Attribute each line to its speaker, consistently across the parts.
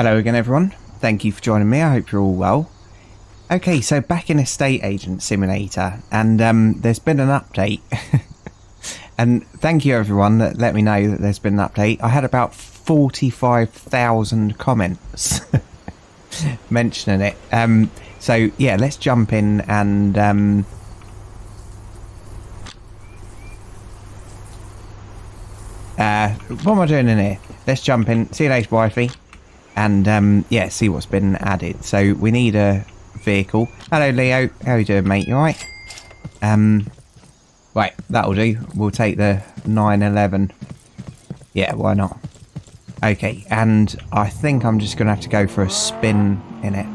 Speaker 1: Hello again, everyone. Thank you for joining me. I hope you're all well. Okay, so back in Estate Agent Simulator, and um, there's been an update. and thank you, everyone, that let me know that there's been an update. I had about 45,000 comments mentioning it. Um, so, yeah, let's jump in and. Um, uh, what am I doing in here? Let's jump in. See you later, wifey and um, yeah, see what's been added. So we need a vehicle. Hello, Leo. How you doing, mate? You alright? Um, right, that'll do. We'll take the 911. Yeah, why not? Okay, and I think I'm just going to have to go for a spin in it.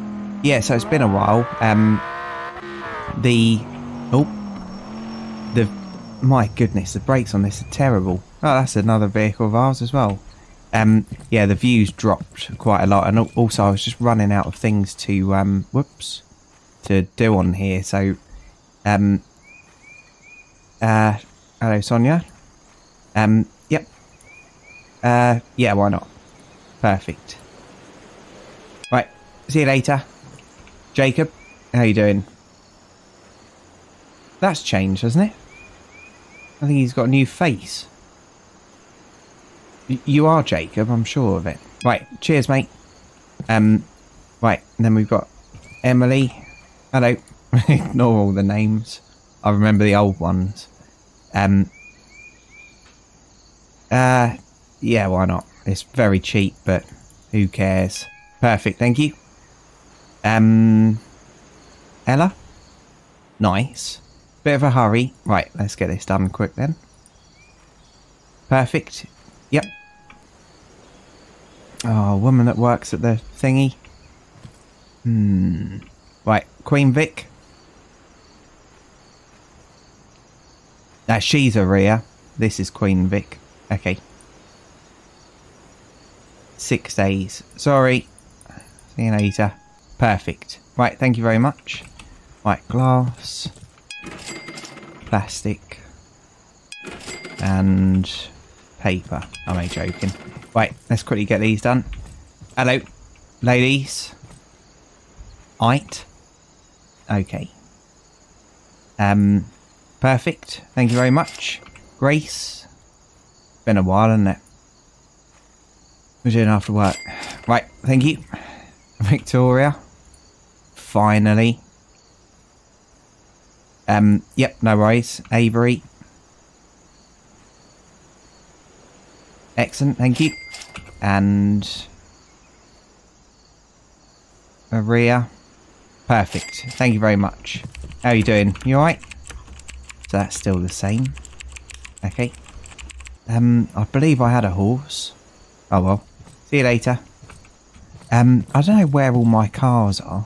Speaker 1: Yeah, so it's been a while. Um, the... Oh. The... My goodness, the brakes on this are terrible. Oh, that's another vehicle of ours as well. Um, yeah, the views dropped quite a lot, and also I was just running out of things to um, whoops to do on here. So, um, uh, hello, Sonia. Um, yep. Uh, yeah, why not? Perfect. Right, see you later, Jacob. How you doing? That's changed, hasn't it? I think he's got a new face. You are Jacob, I'm sure of it. Right, cheers, mate. Um, right, then we've got Emily. Hello. Ignore all the names. I remember the old ones. Um, uh, yeah, why not? It's very cheap, but who cares? Perfect, thank you. Um, Ella? Nice. Bit of a hurry. Right, let's get this done quick then. Perfect. Yep. Oh, woman that works at the thingy. Hmm. Right, Queen Vic. Now, she's a Rhea. This is Queen Vic. Okay. Six days. Sorry. See you later. Perfect. Right, thank you very much. Right, glass. Plastic. And paper. I'm only joking. Right, let's quickly get these done. Hello, ladies. Eight. Okay. Um, perfect. Thank you very much. Grace. Been a while, hasn't it? We're doing after work. Right, thank you. Victoria. Finally. Um, yep, no worries. Avery. Excellent, thank you. And Maria. Perfect. Thank you very much. How are you doing? You alright? So that's still the same. Okay. Um, I believe I had a horse. Oh well. See you later. Um, I don't know where all my cars are.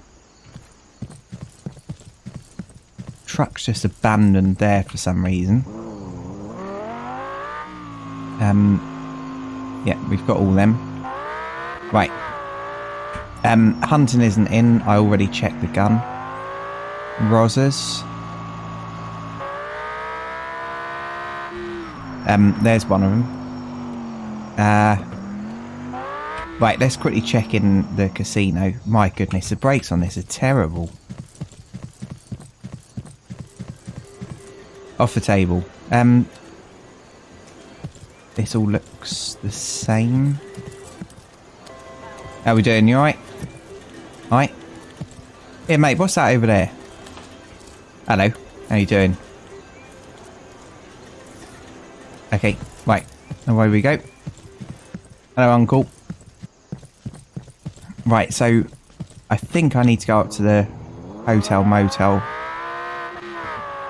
Speaker 1: Truck's just abandoned there for some reason. Um, yeah, we've got all them. Right. Um, hunting isn't in. I already checked the gun. Rosas. Um, there's one of them. Uh, right, let's quickly check in the casino. My goodness, the brakes on this are terrible. Off the table. Um, this all looks the same. How we doing? You alright? Alright? Yeah, mate, what's that over there? Hello. How you doing? Okay, right. Away we go. Hello, Uncle. Right, so I think I need to go up to the Hotel Motel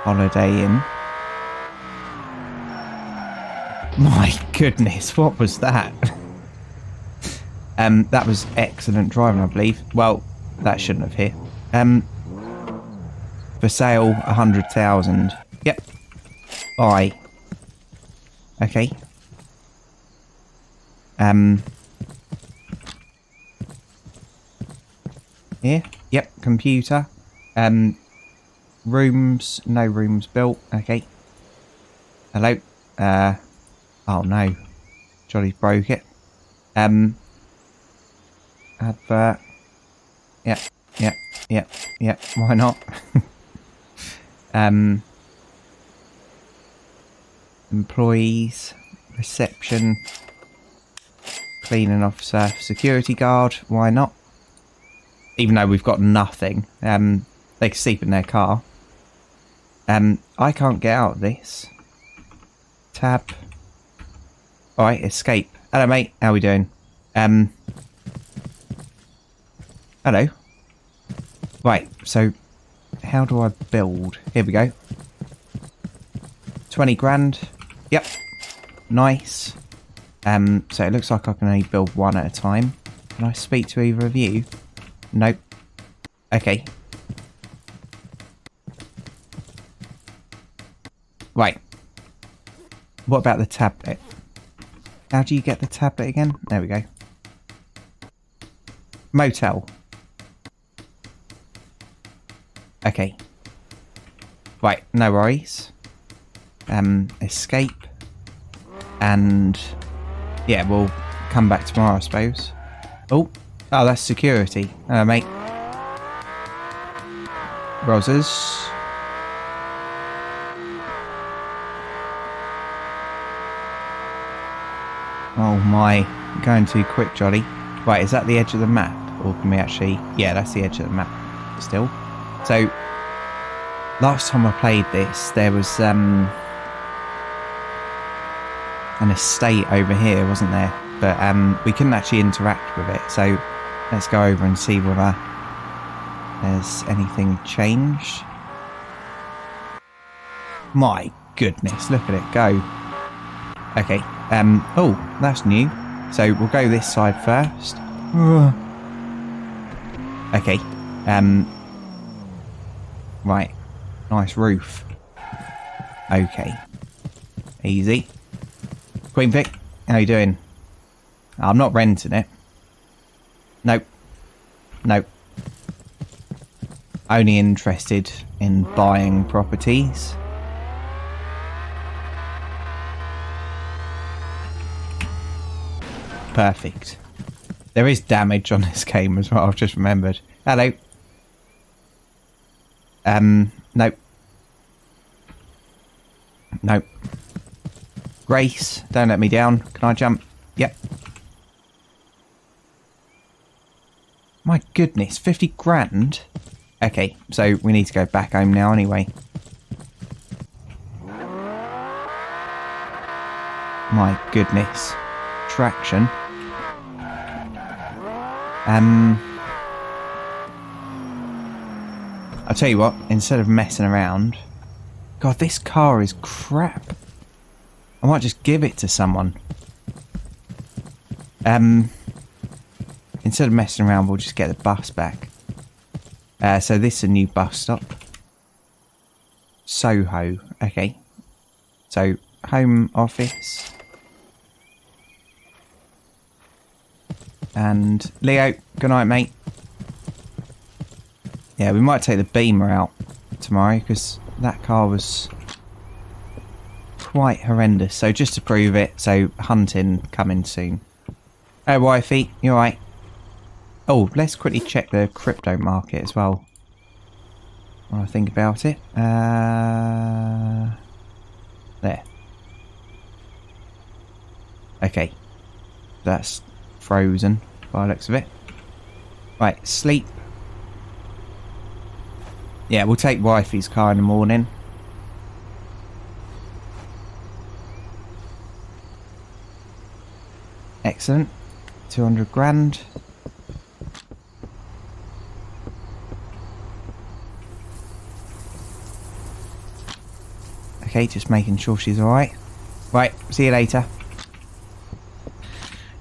Speaker 1: Holiday Inn. My goodness, what was that? um, that was excellent driving, I believe. Well, that shouldn't have hit. Um, for sale, a hundred thousand. Yep. Buy. Okay. Um. Here. Yep. Computer. Um. Rooms. No rooms built. Okay. Hello. Uh. Oh no. Jolly broke it. Um. Advert. Yep, yep, yep, yep. Why not? um, employees, reception, cleaning officer, security guard. Why not? Even though we've got nothing, um, they can sleep in their car. Um, I can't get out of this. Tab. Alright, escape. Hello, mate. How we doing? Um. Hello. Right, so how do I build? Here we go. 20 grand. Yep. Nice. Um, so it looks like I can only build one at a time. Can I speak to either of you? Nope. Okay. Right. What about the tablet? How do you get the tablet again? There we go. Motel. Okay. Right, no worries. Um, escape. And yeah, we'll come back tomorrow, I suppose. Oh, oh, that's security. Uh, mate. Roses. Oh my, going too quick, Jolly. Right, is that the edge of the map? Or can we actually... Yeah, that's the edge of the map still. So, last time I played this, there was um, an estate over here, wasn't there? But um, we couldn't actually interact with it. So, let's go over and see whether there's anything changed. My goodness, look at it go. Okay, um, oh, that's new. So we'll go this side first. Okay, um, right, nice roof. Okay, easy. Queen Vic, how you doing? I'm not renting it. Nope. Nope. Only interested in buying properties. Perfect. There is damage on this game as well, I've just remembered. Hello. Um, nope. Nope. Grace, don't let me down. Can I jump? Yep. My goodness, 50 grand? Okay, so we need to go back home now anyway. My goodness. Traction. Um, I'll tell you what, instead of messing around... God, this car is crap. I might just give it to someone. Um, instead of messing around, we'll just get the bus back. Uh, so this is a new bus stop. Soho. Okay. So, home office. And Leo, good night, mate. Yeah, we might take the Beamer out tomorrow because that car was quite horrendous. So just to prove it, so hunting coming soon. Hey, wifey, you alright? Oh, let's quickly check the crypto market as well. When I think about it. Uh, there. Okay. That's frozen by the looks of it. Right, sleep. Yeah, we'll take wifey's car in the morning. Excellent. 200 grand. Okay, just making sure she's alright. Right, see you later.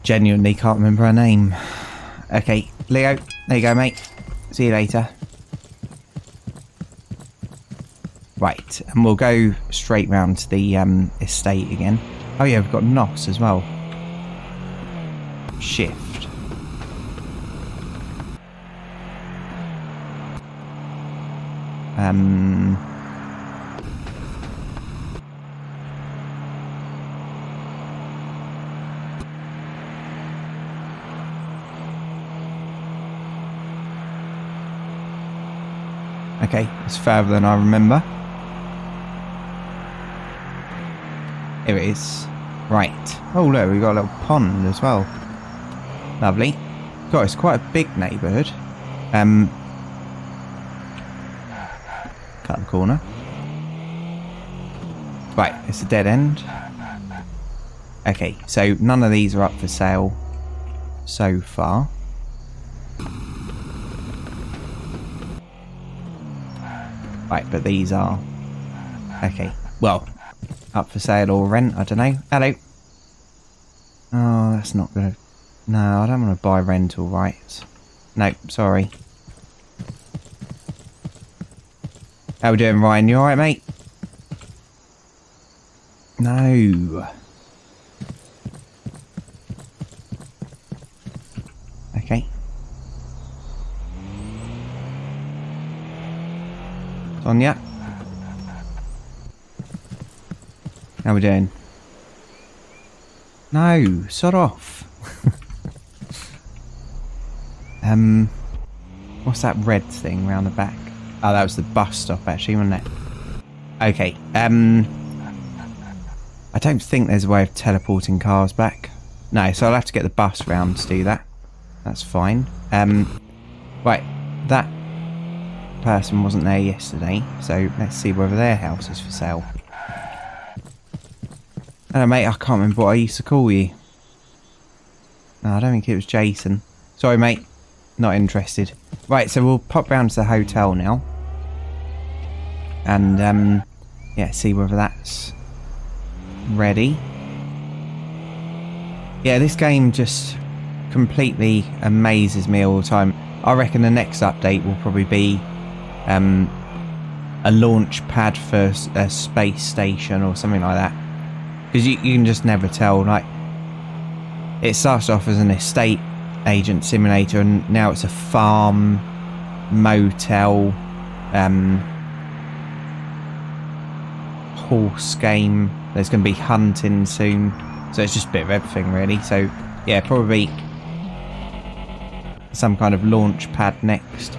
Speaker 1: Genuinely can't remember her name. Okay, Leo, there you go, mate. See you later. Right, and we'll go straight round to the um, estate again. Oh yeah, we've got NOS as well. Shift. Um... Okay, it's further than I remember. Here it is. Right. Oh look, we've got a little pond as well. Lovely. God, it's quite a big neighbourhood. Um, cut the corner. Right, it's a dead end. Okay, so none of these are up for sale so far. But these are. Okay, well, up for sale or rent, I don't know. Hello. Oh, that's not gonna... No, I don't want to buy rental rights. No, sorry. How we doing, Ryan? You alright, mate? No. Okay. Sonia? How we doing? No, sod off. um, what's that red thing round the back? Oh, that was the bus stop actually, wasn't it? Okay, um, I don't think there's a way of teleporting cars back. No, so I'll have to get the bus round to do that. That's fine. Um, right, that person wasn't there yesterday, so let's see whether their house is for sale. Hello mate, I can't remember what I used to call you. No, I don't think it was Jason. Sorry mate, not interested. Right, so we'll pop round to the hotel now. And, um, yeah, see whether that's ready. Yeah, this game just completely amazes me all the time. I reckon the next update will probably be um, a launch pad for a space station or something like that. Because you, you can just never tell. Like, it starts off as an estate agent simulator, and now it's a farm, motel, um, horse game. There's going to be hunting soon, so it's just a bit of everything, really. So, yeah, probably some kind of launch pad next.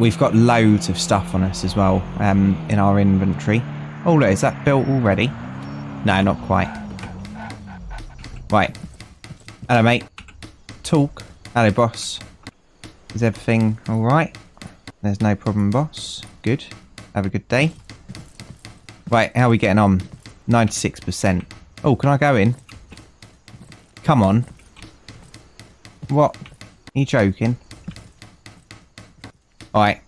Speaker 1: We've got loads of stuff on us as well um, in our inventory. Oh look, is that built already? No, not quite. Right. Hello mate. Talk. Hello boss. Is everything alright? There's no problem boss. Good. Have a good day. Right, how are we getting on? 96%. Oh, can I go in? Come on. What? Are you joking? Alright,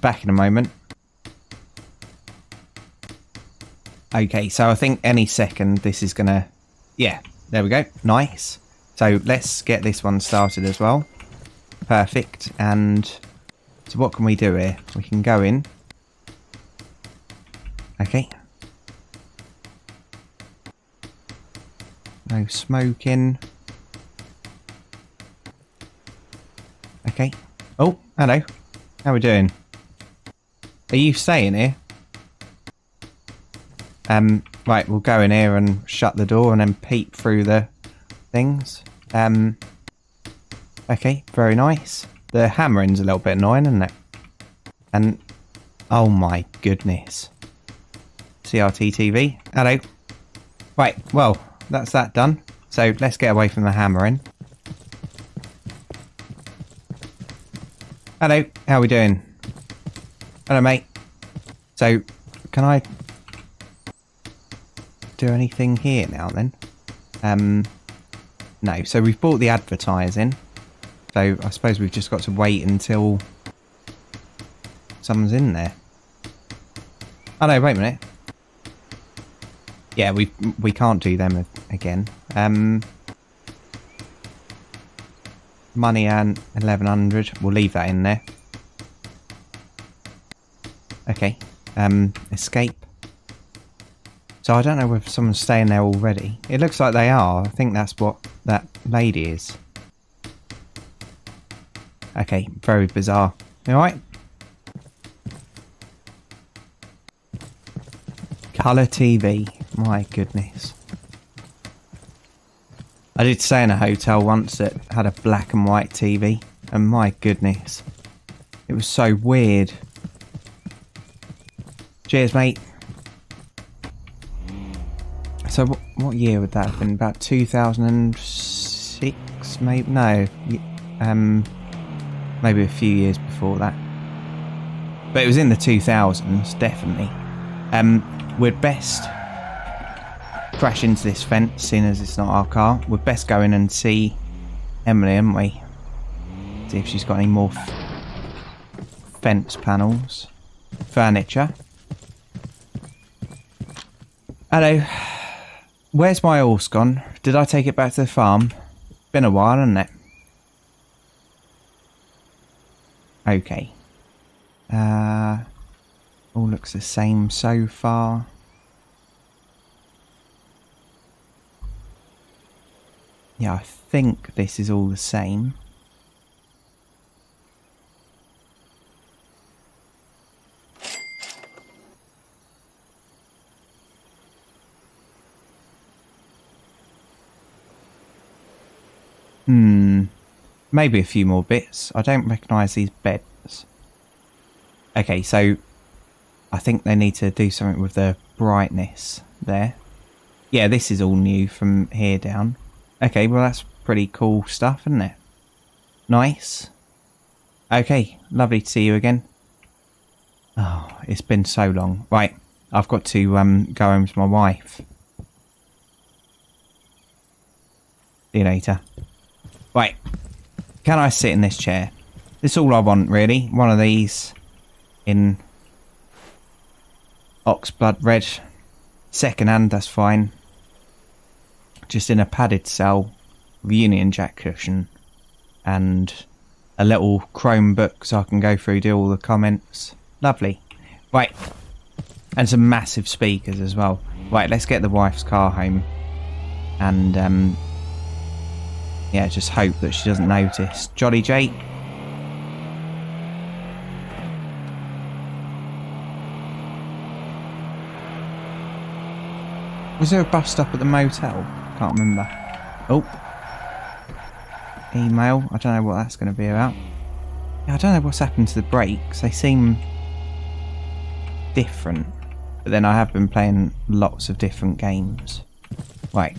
Speaker 1: back in a moment. Okay, so I think any second this is going to... Yeah, there we go. Nice. So let's get this one started as well. Perfect. And so what can we do here? We can go in. Okay. No smoking. Okay. Oh, hello. How we doing? Are you staying here? Um, right, we'll go in here and shut the door and then peep through the things. Um, okay, very nice. The hammering's a little bit annoying, isn't it? And, oh my goodness. CRT TV. Hello. Right, well, that's that done. So let's get away from the hammering. Hello, how are we doing? Hello, mate. So, can I do anything here now then? Um, no. So we've bought the advertising. So I suppose we've just got to wait until someone's in there. Oh no, wait a minute. Yeah, we we can't do them again. Um, money and 1100 we'll leave that in there. Okay um escape. So I don't know if someone's staying there already. It looks like they are. I think that's what that lady is. Okay very bizarre. All right. Color TV my goodness I did stay in a hotel once that had a black and white TV, and my goodness, it was so weird. Cheers, mate. So what, what year would that have been? About 2006, maybe? No, um, maybe a few years before that. But it was in the 2000s, definitely. Um, we'd best crash into this fence, seeing as it's not our car. We'd best go in and see Emily, haven't we? See if she's got any more fence panels. Furniture. Hello. Where's my horse gone? Did I take it back to the farm? Been a while, hasn't it? Okay. Uh, all looks the same so far. Yeah, I think this is all the same. Hmm. Maybe a few more bits. I don't recognise these beds. Okay, so I think they need to do something with the brightness there. Yeah, this is all new from here down. Okay, well that's pretty cool stuff, isn't it? Nice. Okay, lovely to see you again. Oh, it's been so long. Right, I've got to um, go home to my wife. See you later. Right. Can I sit in this chair? This all I want, really. One of these in Oxblood Red. Second hand, that's fine. Just in a padded cell with Union Jack cushion and a little Chrome book so I can go through, do all the comments. Lovely. Right. And some massive speakers as well. Right, let's get the wife's car home and um, yeah, just hope that she doesn't notice. Jolly Jake. Was there a bus stop at the motel? Can't remember. Oh. Email. I don't know what that's going to be about. I don't know what's happened to the brakes. They seem different. But then I have been playing lots of different games. Right.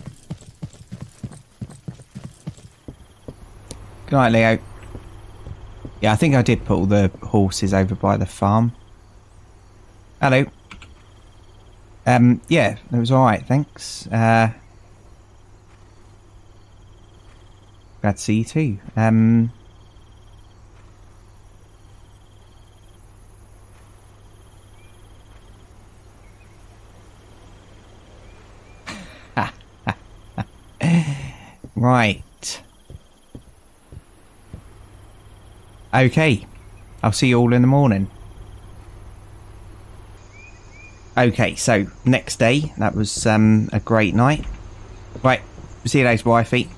Speaker 1: Good night, Leo. Yeah, I think I did put all the horses over by the farm. Hello. Um, yeah, it was alright, thanks. Uh, glad to see you too. Um, right. Okay. I'll see you all in the morning. Okay, so next day, that was um, a great night. Right, see you later, wifey.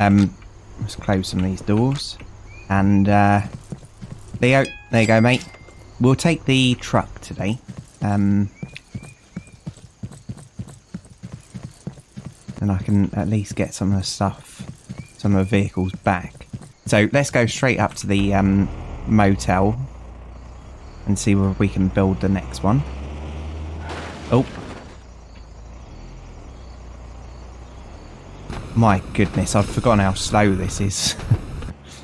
Speaker 1: Um, let's close some of these doors. And, uh, Leo, there you go, mate. We'll take the truck today. Um, and I can at least get some of the stuff, some of the vehicles back. So let's go straight up to the um, motel and see where we can build the next one. Oh. My goodness, I've forgotten how slow this is.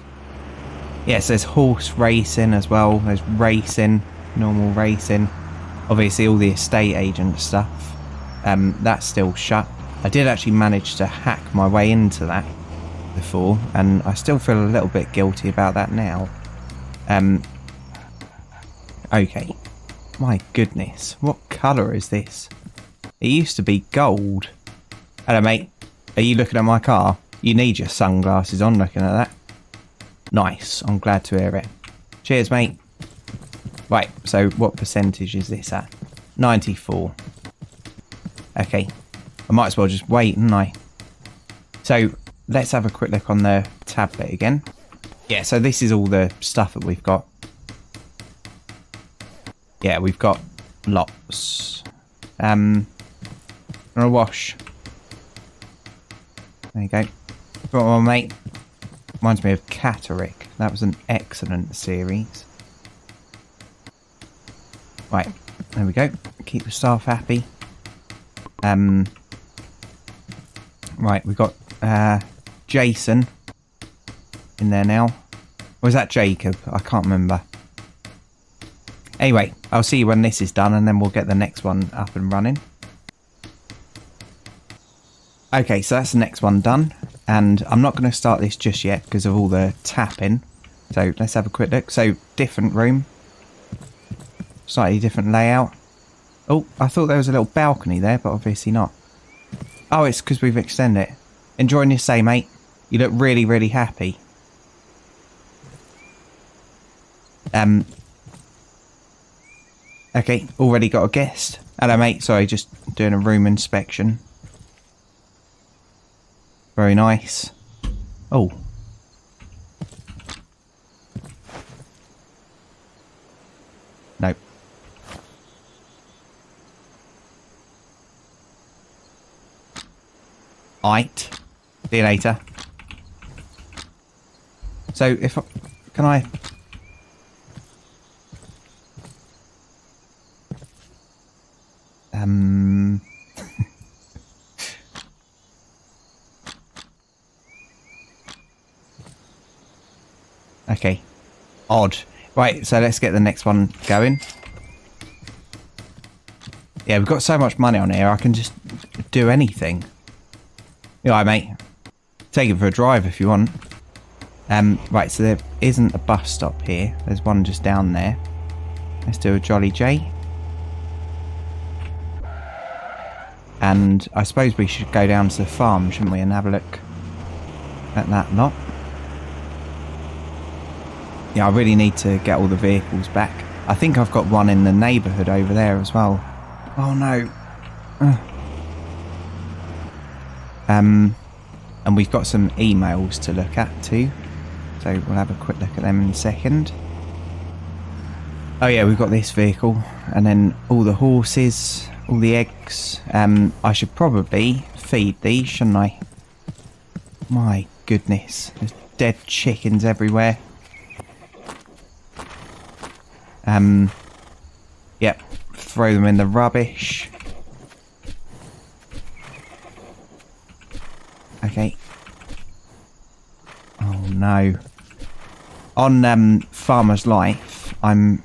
Speaker 1: yes, there's horse racing as well. There's racing, normal racing. Obviously all the estate agent stuff. Um, that's still shut. I did actually manage to hack my way into that before, and I still feel a little bit guilty about that now. Um, okay. My goodness, what colour is this? It used to be gold. Hello, mate. Are you looking at my car? You need your sunglasses on looking at that. Nice. I'm glad to hear it. Cheers, mate. Right, so what percentage is this at? 94. Okay. I might as well just wait, and I? So, let's have a quick look on the tablet again. Yeah, so this is all the stuff that we've got. Yeah, we've got lots. Um, a wash. There you go. Got one, mate. Reminds me of Catterick. That was an excellent series. Right, there we go. Keep the staff happy. Um, right, we've got uh, Jason in there now. Or is that Jacob? I can't remember. Anyway, I'll see you when this is done and then we'll get the next one up and running. Okay, so that's the next one done. And I'm not going to start this just yet because of all the tapping. So let's have a quick look. So, different room. Slightly different layout. Oh, I thought there was a little balcony there, but obviously not. Oh, it's because we've extended it. Enjoying your stay, mate. You look really, really happy. Um. Okay, already got a guest. Hello, mate. Sorry, just doing a room inspection. Very nice. Oh. Nope. Aight. See you later. So if I, can I um Okay. Odd. Right, so let's get the next one going. Yeah, we've got so much money on here, I can just do anything. You right, mate? Take it for a drive if you want. Um, right, so there isn't a bus stop here. There's one just down there. Let's do a Jolly J. And I suppose we should go down to the farm, shouldn't we, and have a look at that lot. Yeah, I really need to get all the vehicles back. I think I've got one in the neighbourhood over there as well. Oh no. Um, and we've got some emails to look at too. So we'll have a quick look at them in a second. Oh yeah, we've got this vehicle, and then all the horses, all the eggs. Um, I should probably feed these, shouldn't I? My goodness, there's dead chickens everywhere. Um, yep, throw them in the rubbish. Okay. Oh no. On um, Farmer's Life, I'm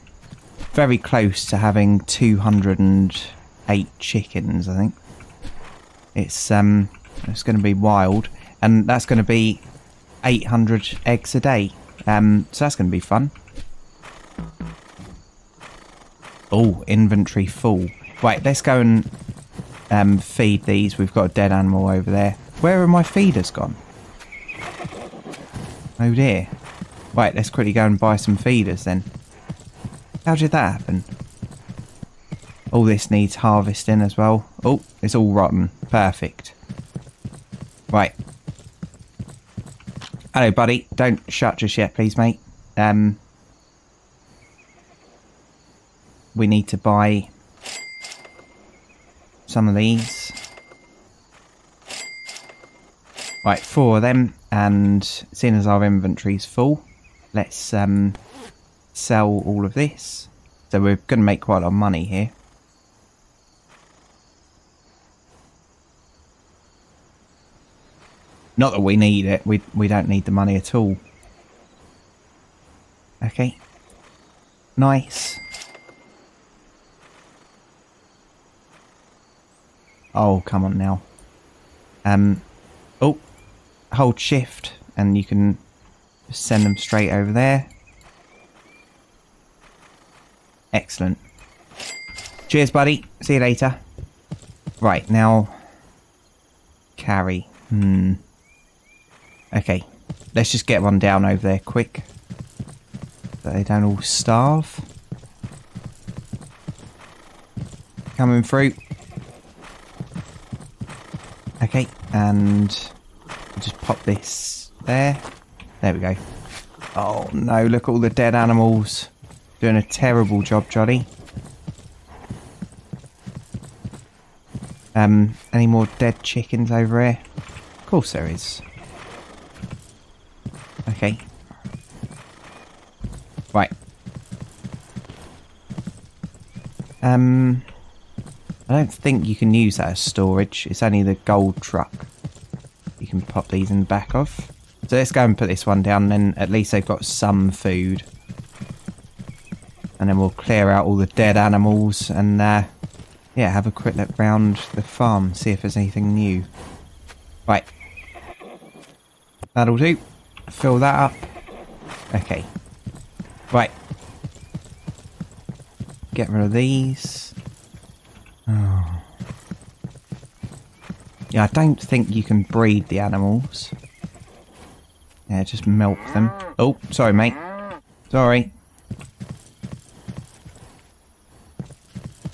Speaker 1: very close to having 208 chickens, I think. It's um, it's going to be wild, and that's going to be 800 eggs a day. Um, so that's going to be fun. Oh, inventory full. Wait, let's go and um, feed these. We've got a dead animal over there. Where are my feeders gone? Oh dear. Wait, let's quickly go and buy some feeders then. How did that happen? All this needs harvesting as well. Oh, it's all rotten. Perfect. Right. Hello, buddy. Don't shut just yet, please, mate. Um, we need to buy some of these. Right, four of them, and seeing as our inventory's full, let's um, sell all of this. So we're going to make quite a lot of money here. Not that we need it, we, we don't need the money at all. Okay. Nice. Oh, come on now. Um, oh, hold shift and you can send them straight over there. Excellent. Cheers, buddy. See you later. Right, now... Carry. Hmm. Okay. Let's just get one down over there quick. So they don't all starve. Coming through. Okay, and just pop this there. There we go. Oh no, look at all the dead animals. Doing a terrible job, Jolly. Um, any more dead chickens over here? Of course there is. Okay. Right. Um, I don't think you can use that as storage. It's only the gold truck you can pop these in the back of. So let's go and put this one down, and then at least they've got some food. And then we'll clear out all the dead animals and, uh, yeah, have a quick look round the farm, see if there's anything new. Right. That'll do. Fill that up. Okay. Right. Get rid of these. Oh. Yeah, I don't think you can breed the animals. Yeah, just milk them. Oh, sorry, mate. Sorry.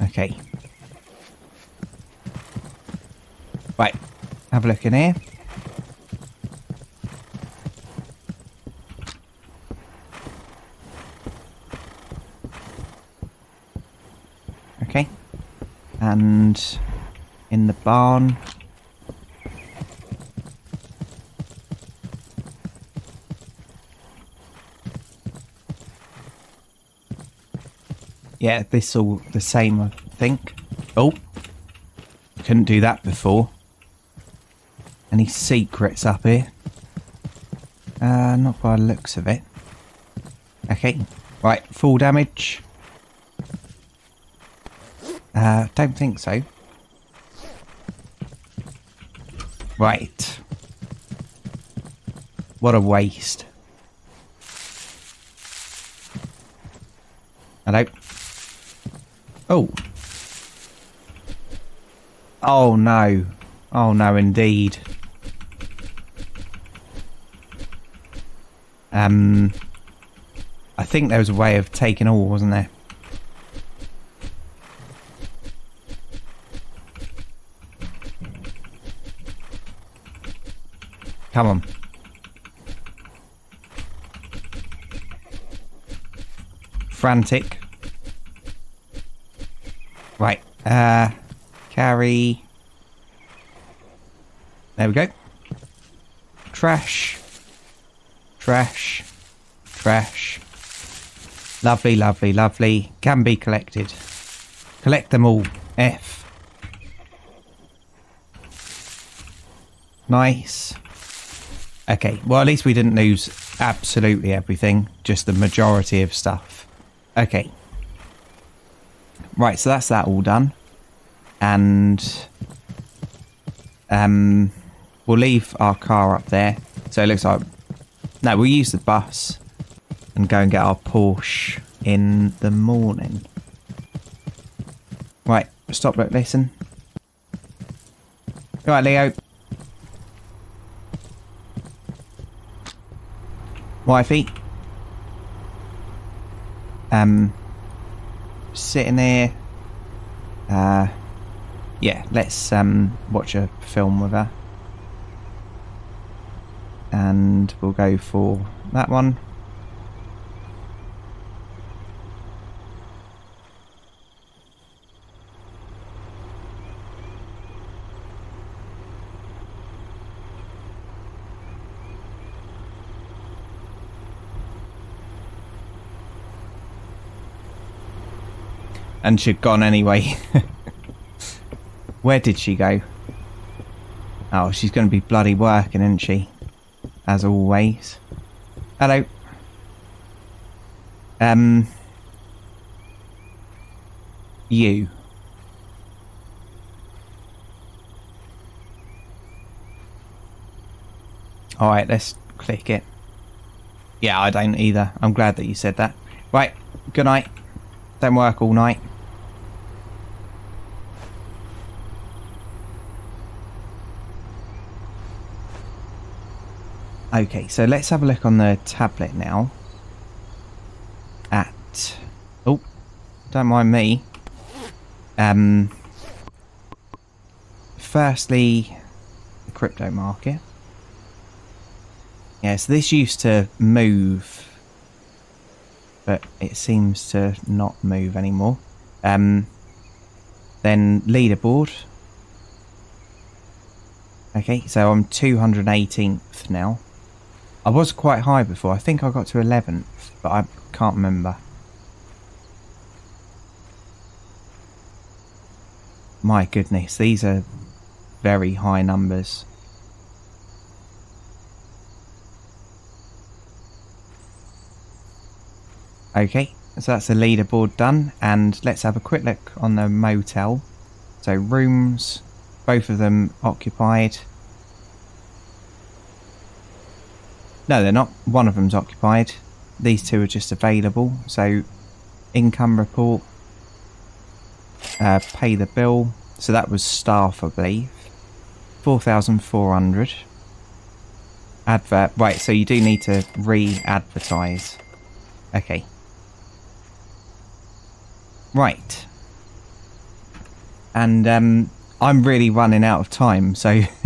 Speaker 1: Okay. Right. Have a look in here. Okay. And in the barn. Yeah, this all the same, I think. Oh. Couldn't do that before. Any secrets up here? Uh, not by the looks of it. Okay. Right, full damage. Uh, don't think so. Right. What a waste. Hello. Oh. Oh no. Oh no indeed. Um I think there was a way of taking all, wasn't there? Come on. Frantic. Right. Uh, carry. There we go. Trash. Trash. Trash. Lovely, lovely, lovely. Can be collected. Collect them all. F. Nice. Okay, well at least we didn't lose absolutely everything, just the majority of stuff. Okay. Right, so that's that all done. And um we'll leave our car up there. So it looks like no, we'll use the bus and go and get our Porsche in the morning. Right, stop, look, listen. Right, Leo. Wifey. Um, sitting there. Uh, yeah, let's um watch a film with her. And we'll go for that one. And she'd gone anyway. Where did she go? Oh, she's going to be bloody working, isn't she? As always. Hello. Um. You. Alright, let's click it. Yeah, I don't either. I'm glad that you said that. Right, good night. Don't work all night. Okay, so let's have a look on the tablet now. At oh, don't mind me. Um, firstly, the crypto market. Yeah, so this used to move, but it seems to not move anymore. Um, then leaderboard. Okay, so I'm 218th now. I was quite high before. I think I got to 11th, but I can't remember. My goodness, these are very high numbers. Okay, so that's the leaderboard done, and let's have a quick look on the motel. So rooms, both of them occupied. No, they're not. One of them's occupied. These two are just available. So income report, uh, pay the bill. So that was staff, I believe. 4,400. Advert. Right, so you do need to re-advertise. Okay. Right. And um, I'm really running out of time, so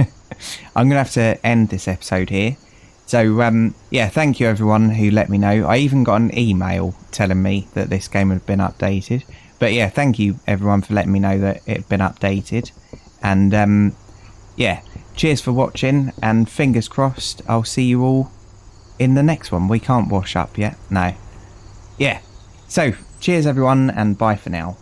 Speaker 1: I'm going to have to end this episode here. So, um, yeah, thank you everyone who let me know. I even got an email telling me that this game had been updated. But yeah, thank you everyone for letting me know that it had been updated. And um, yeah, cheers for watching and fingers crossed I'll see you all in the next one. We can't wash up yet. No. Yeah. So, cheers everyone and bye for now.